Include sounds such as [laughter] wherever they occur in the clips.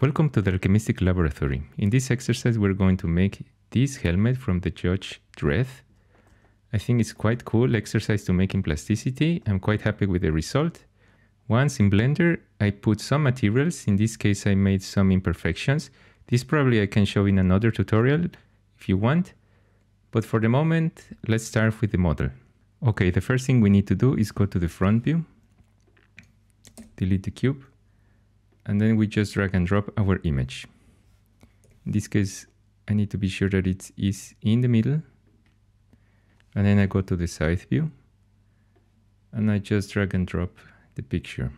Welcome to the Alchemistik Laboratory. In this exercise we're going to make this helmet from the Judge Dredd. I think it's quite cool exercise to make in plasticity. I'm quite happy with the result. Once in Blender I put some materials, in this case I made some imperfections. This probably I can show in another tutorial if you want. But for the moment, let's start with the model. Okay, the first thing we need to do is go to the front view, delete the cube, and then we just drag and drop our image. In this case, I need to be sure that it is in the middle. And then I go to the side view, and I just drag and drop the picture.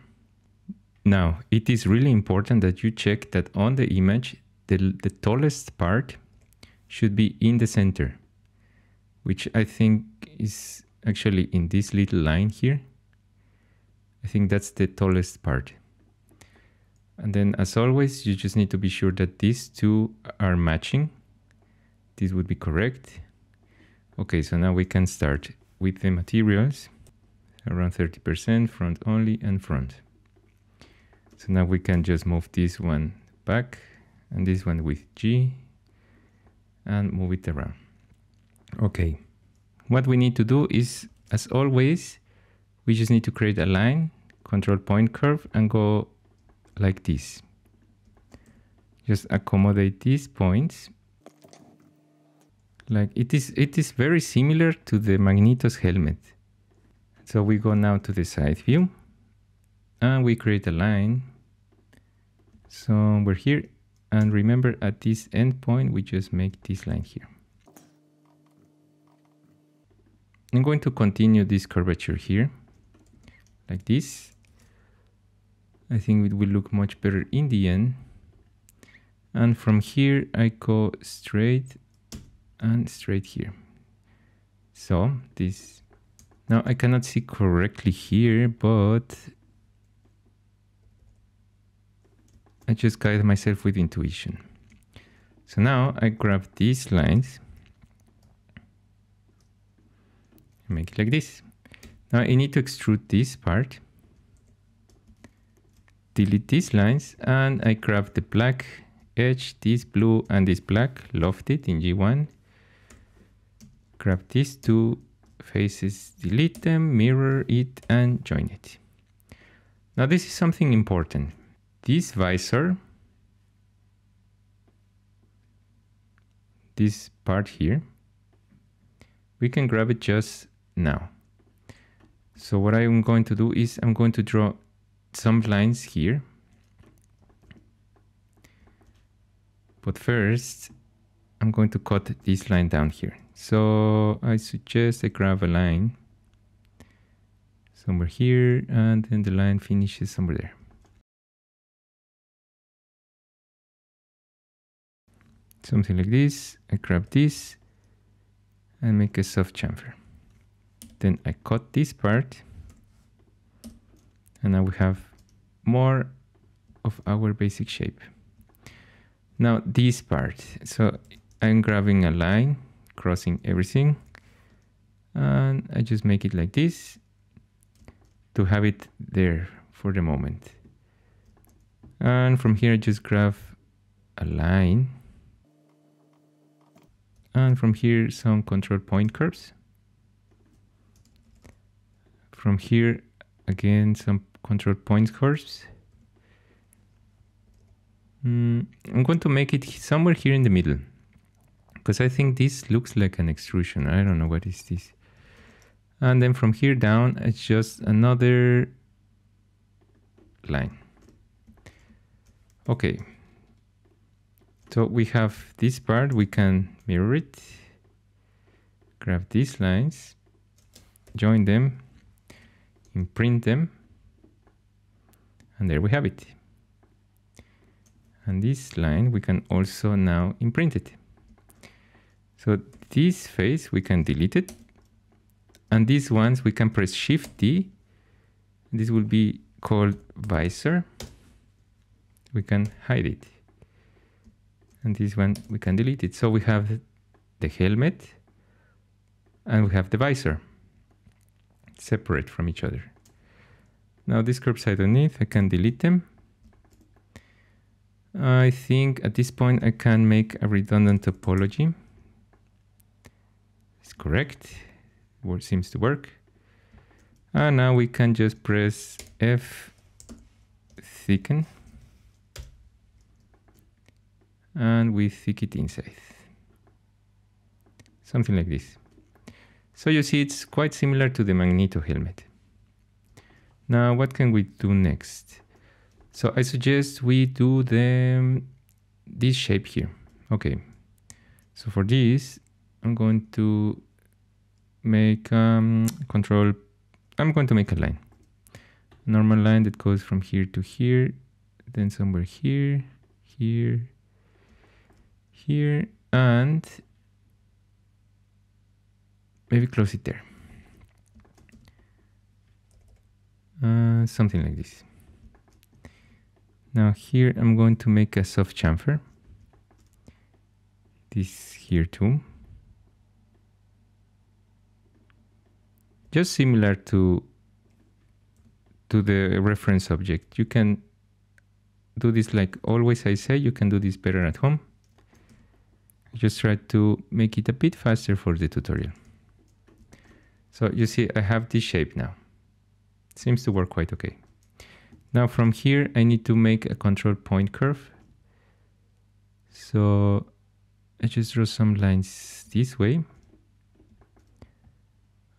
Now, it is really important that you check that on the image, the, the tallest part should be in the center which I think is actually in this little line here. I think that's the tallest part. And then as always, you just need to be sure that these two are matching. This would be correct. Okay, so now we can start with the materials, around 30% front only and front. So now we can just move this one back and this one with G and move it around. Okay, what we need to do is, as always, we just need to create a line, control point curve, and go like this. Just accommodate these points. Like it is, it is very similar to the Magneto's helmet. So we go now to the side view and we create a line. So we're here and remember at this endpoint, we just make this line here. I'm going to continue this curvature here, like this. I think it will look much better in the end. And from here, I go straight and straight here. So this, now I cannot see correctly here, but I just guide myself with intuition. So now I grab these lines make it like this. Now I need to extrude this part, delete these lines, and I grab the black edge, this blue and this black, loft it in G1, grab these two faces, delete them, mirror it, and join it. Now this is something important. This visor, this part here, we can grab it just now. So what I'm going to do is I'm going to draw some lines here. But first, I'm going to cut this line down here. So I suggest I grab a line somewhere here and then the line finishes somewhere there. Something like this, I grab this and make a soft chamfer. Then I cut this part and now we have more of our basic shape. Now this part, so I'm grabbing a line, crossing everything, and I just make it like this to have it there for the moment. And from here I just grab a line, and from here some control point curves. From here, again, some control point curves. Mm, I'm going to make it somewhere here in the middle because I think this looks like an extrusion. I don't know what is this. And then from here down, it's just another line. Okay. So we have this part, we can mirror it, grab these lines, join them, imprint them and there we have it. And this line we can also now imprint it. So this face we can delete it. And these ones we can press shift D. This will be called visor. We can hide it. And this one we can delete it. So we have the helmet and we have the visor separate from each other. Now these curves underneath, I can delete them. I think at this point I can make a redundant topology. It's correct. What seems to work. And now we can just press F thicken and we thicken it inside. Something like this. So you see it's quite similar to the Magneto helmet. Now what can we do next? So I suggest we do the this shape here. Okay. So for this, I'm going to make um, control. I'm going to make a line, normal line that goes from here to here, then somewhere here, here, here, and maybe close it there. Uh, something like this. Now here I'm going to make a soft chamfer. This here too. Just similar to to the reference object. You can do this like always I say, you can do this better at home. just try to make it a bit faster for the tutorial. So you see I have this shape now. Seems to work quite okay. Now from here, I need to make a control point curve. So I just draw some lines this way.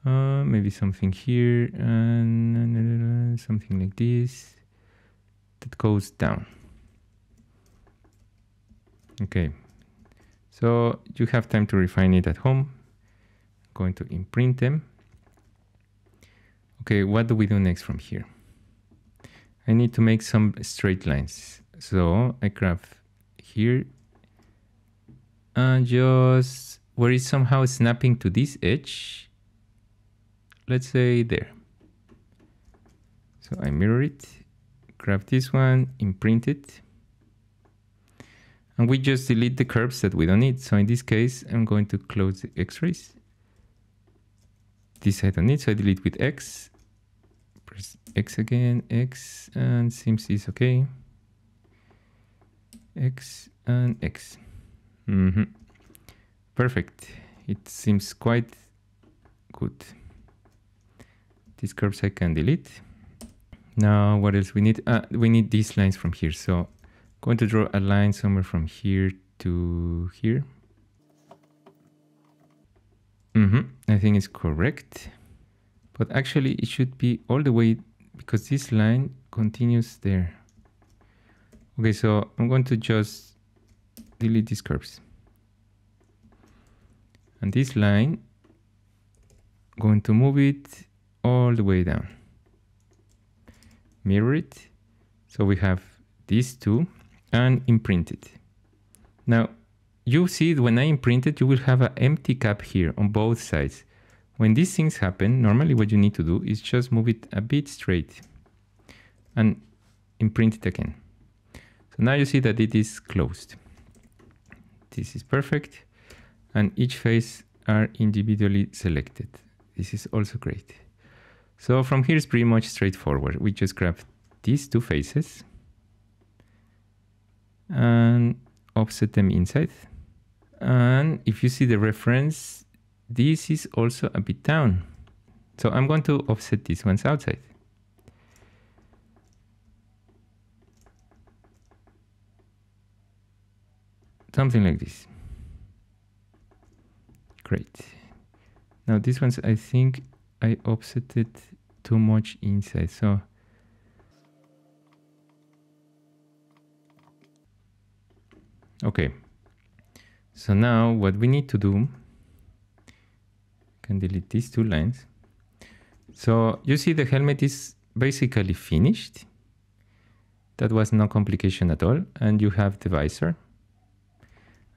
Uh, maybe something here and something like this that goes down. Okay, so you have time to refine it at home. I'm going to imprint them. Okay, what do we do next from here? I need to make some straight lines. So I grab here and just where it's somehow snapping to this edge, let's say there. So I mirror it, grab this one, imprint it, and we just delete the curves that we don't need. So in this case, I'm going to close the x-rays. This I don't need, so I delete with X, press X again, X, and seems is okay. X and X. Mm -hmm. Perfect. It seems quite good. These curves I can delete. Now, what else we need? Uh, we need these lines from here. So I'm going to draw a line somewhere from here to here. Mm -hmm. I think it's correct. But actually it should be all the way because this line continues there. Okay, so I'm going to just delete these curves. And this line, going to move it all the way down. Mirror it. So we have these two and imprint it. Now, you see when I imprint it, you will have an empty cap here on both sides. When these things happen, normally what you need to do is just move it a bit straight and imprint it again. So now you see that it is closed. This is perfect. And each face are individually selected. This is also great. So from here is pretty much straightforward. We just grab these two faces and offset them inside. And if you see the reference, this is also a bit down. So I'm going to offset these ones outside. Something like this. Great. Now these ones, I think I offsetted too much inside. So okay. So now what we need to do can delete these two lines. So you see the helmet is basically finished. That was no complication at all. And you have the visor.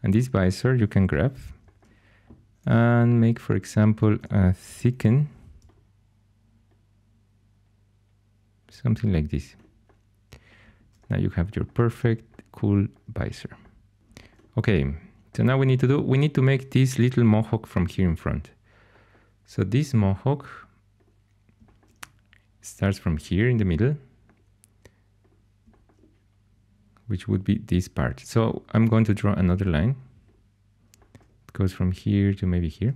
And this visor you can grab and make, for example, a thicken. Something like this. Now you have your perfect, cool visor. Okay, so now we need to do, we need to make this little mohawk from here in front. So this mohawk starts from here in the middle, which would be this part. So I'm going to draw another line. It goes from here to maybe here.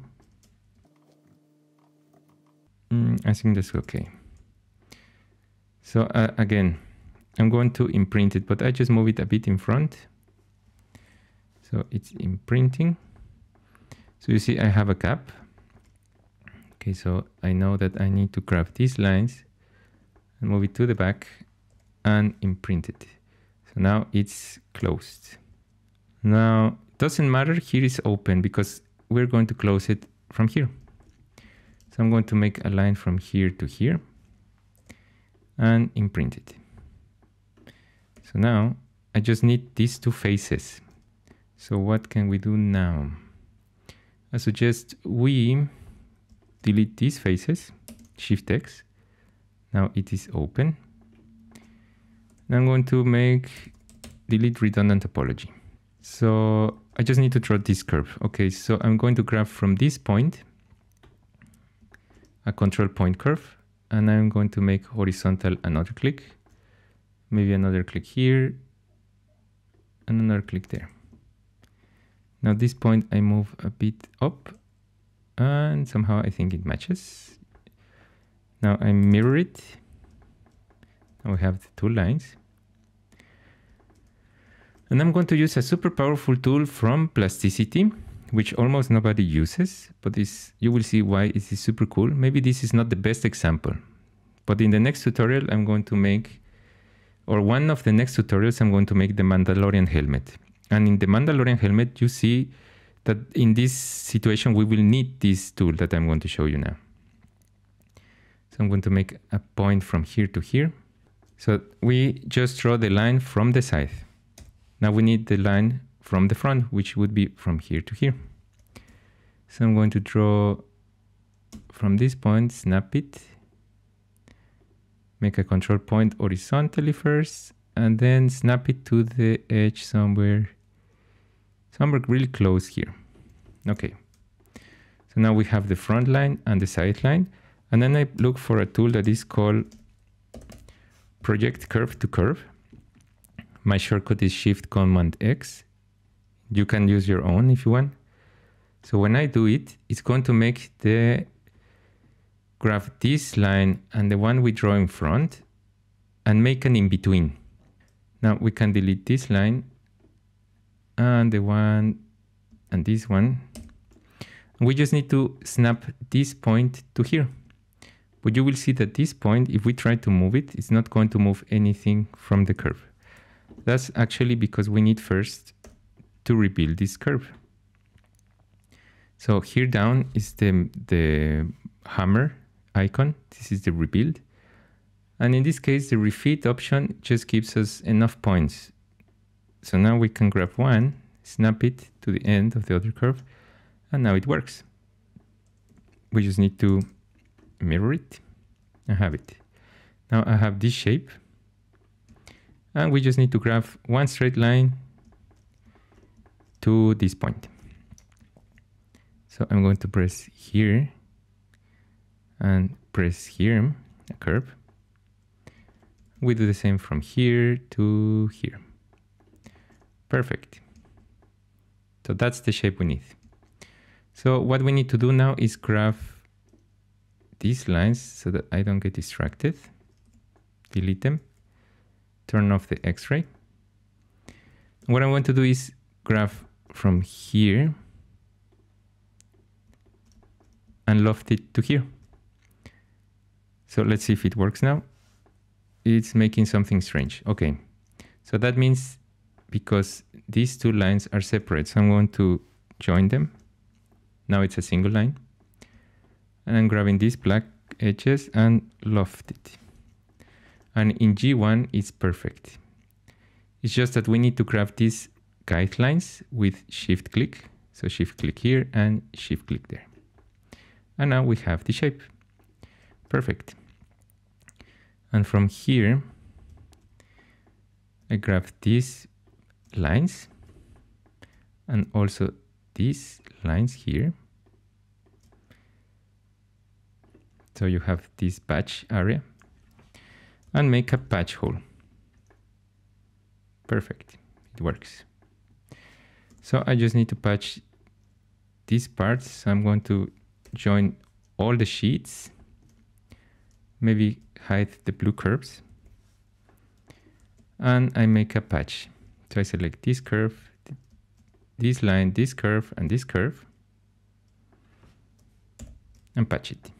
Mm, I think that's okay. So uh, again, I'm going to imprint it, but I just move it a bit in front. So it's imprinting. So you see I have a gap. Okay, so I know that I need to grab these lines and move it to the back and imprint it. So now it's closed. Now, it doesn't matter, here is open because we're going to close it from here. So I'm going to make a line from here to here and imprint it. So now I just need these two faces. So what can we do now? I suggest we delete these faces, Shift X. Now it is open. I'm going to make delete redundant topology. So I just need to draw this curve. Okay, so I'm going to grab from this point a control point curve and I'm going to make horizontal another click, maybe another click here and another click there. Now this point I move a bit up and somehow I think it matches. Now I mirror it. Now we have the two lines. And I'm going to use a super powerful tool from Plasticity, which almost nobody uses, but this, you will see why it is super cool. Maybe this is not the best example, but in the next tutorial, I'm going to make, or one of the next tutorials, I'm going to make the Mandalorian helmet. And in the Mandalorian helmet, you see that in this situation, we will need this tool that I'm going to show you now. So I'm going to make a point from here to here. So we just draw the line from the side. Now we need the line from the front, which would be from here to here. So I'm going to draw from this point, snap it, make a control point horizontally first, and then snap it to the edge somewhere, somewhere really close here. Okay. So now we have the front line and the side line. And then I look for a tool that is called project curve to curve. My shortcut is Shift Command X. You can use your own if you want. So when I do it, it's going to make the graph this line and the one we draw in front and make an in-between. Now we can delete this line and the one and this one. We just need to snap this point to here. But you will see that this point, if we try to move it, it's not going to move anything from the curve. That's actually because we need first to rebuild this curve. So here down is the, the hammer icon. This is the rebuild. And in this case, the refit option just gives us enough points. So now we can grab one, snap it to the end of the other curve, and now it works. We just need to mirror it and have it. Now I have this shape and we just need to graph one straight line to this point. So I'm going to press here and press here, a curve. We do the same from here to here. Perfect. So that's the shape we need. So what we need to do now is graph these lines so that I don't get distracted. Delete them turn off the x-ray. What I want to do is graph from here and loft it to here. So let's see if it works now. It's making something strange. Okay, so that means because these two lines are separate, so I'm going to join them. Now it's a single line. And I'm grabbing these black edges and loft it and in G1 it's perfect. It's just that we need to grab these guidelines with shift click. So shift click here and shift click there. And now we have the shape. Perfect. And from here, I grab these lines and also these lines here. So you have this patch area and make a patch hole. Perfect, it works. So I just need to patch these parts. So I'm going to join all the sheets, maybe hide the blue curves, and I make a patch. So I select this curve, this line, this curve, and this curve, and patch it.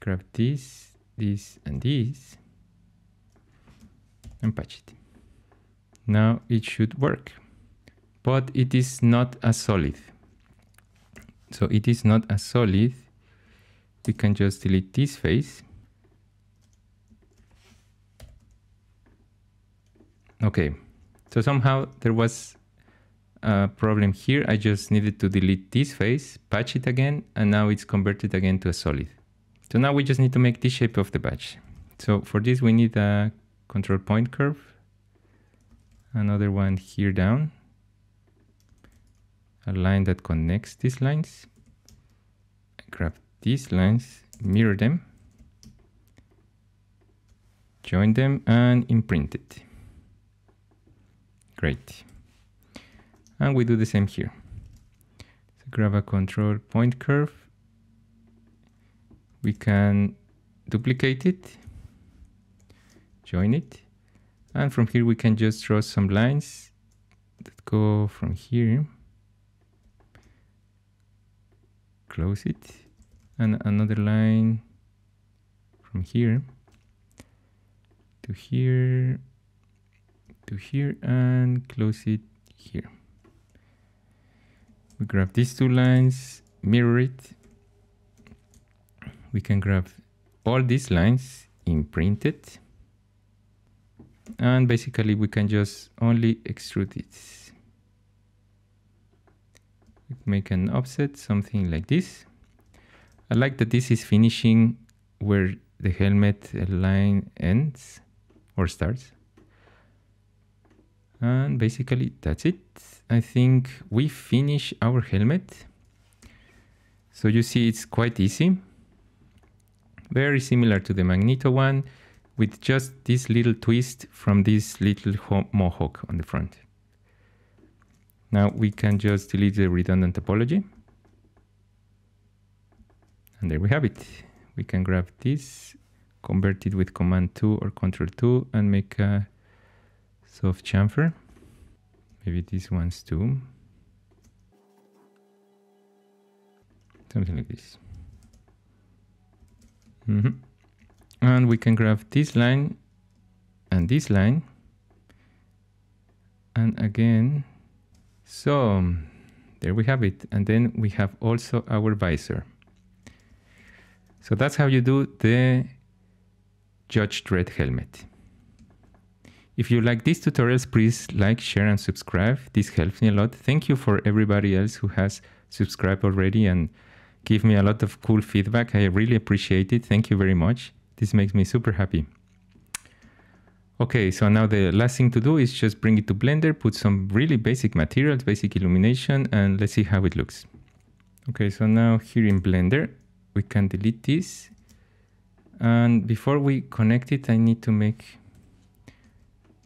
Grab this, this, and this, and patch it. Now it should work, but it is not a solid. So it is not a solid. We can just delete this face. Okay, so somehow there was a problem here. I just needed to delete this face, patch it again, and now it's converted again to a solid. So now we just need to make this shape of the badge. So for this, we need a control point curve, another one here down, a line that connects these lines. Grab these lines, mirror them, join them and imprint it. Great. And we do the same here. So grab a control point curve. We can duplicate it, join it. And from here we can just draw some lines that go from here close it and another line from here to here to here and close it here we grab these two lines mirror it we can grab all these lines imprint it and basically we can just only extrude it make an offset, something like this. I like that this is finishing where the helmet line ends or starts. And basically that's it. I think we finish our helmet. So you see it's quite easy. Very similar to the Magneto one with just this little twist from this little mohawk on the front. Now we can just delete the redundant topology. And there we have it. We can grab this, convert it with Command 2 or Control 2 and make a soft chamfer. Maybe these ones too. Something like this. Mm -hmm. And we can grab this line and this line. And again, so there we have it. And then we have also our visor. So that's how you do the Judge Dredd helmet. If you like these tutorials, please like, share, and subscribe. This helps me a lot. Thank you for everybody else who has subscribed already and give me a lot of cool feedback. I really appreciate it. Thank you very much. This makes me super happy. Okay, so now the last thing to do is just bring it to Blender, put some really basic materials, basic illumination, and let's see how it looks. Okay, so now here in Blender, we can delete this. And before we connect it, I need to make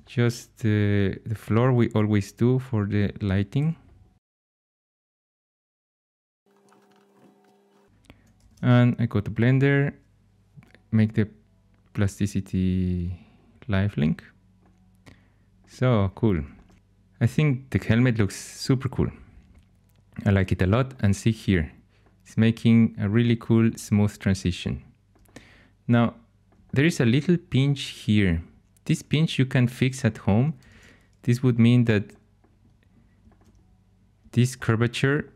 just the, the floor we always do for the lighting. And I go to Blender, make the plasticity live link. So cool. I think the helmet looks super cool. I like it a lot and see here, it's making a really cool smooth transition. Now, there is a little pinch here. This pinch you can fix at home. This would mean that this curvature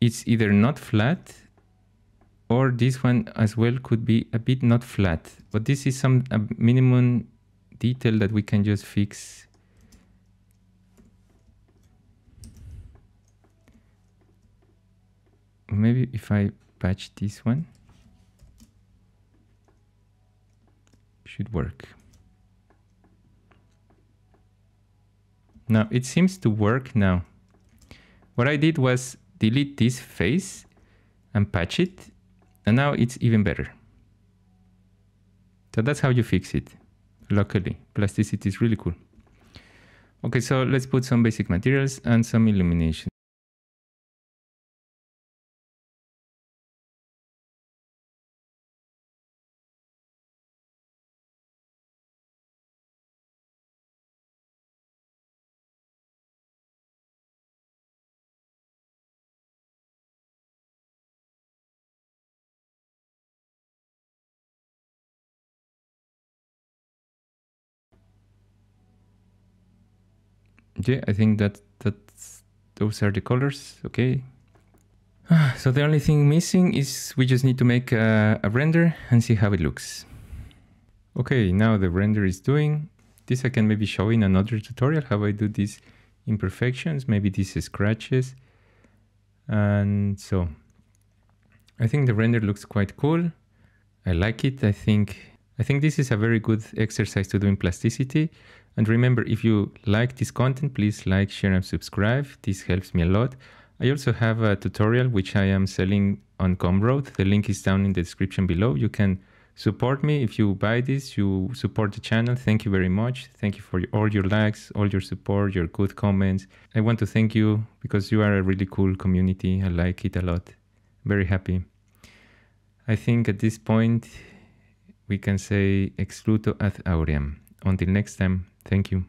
is either not flat or this one as well could be a bit not flat, but this is some minimum detail that we can just fix. Maybe if I patch this one, should work. Now it seems to work now. What I did was delete this face and patch it and now it's even better. So that's how you fix it. luckily. Plasticity is really cool. Okay, so let's put some basic materials and some illumination. Yeah, I think that that's those are the colors. Okay. [sighs] So the only thing missing is we just need to make a, a, render and see how it looks. Okay, now the render is doing. This I can maybe show in another tutorial how I do these imperfections, maybe these scratches. And so I think the render looks quite cool. I like it. I think I think this is a very good exercise to do in plasticity. And remember, if you like this content, please like, share, and subscribe. This helps me a lot. I also have a tutorial which I am selling on Gumroad. The link is down in the description below. You can support me. If you buy this, you support the channel. Thank you very much. Thank you for all your likes, all your support, your good comments. I want to thank you because you are a really cool community. I like it a lot. Very happy. I think at this point, we can say excluto ad auream. Until next time, thank you.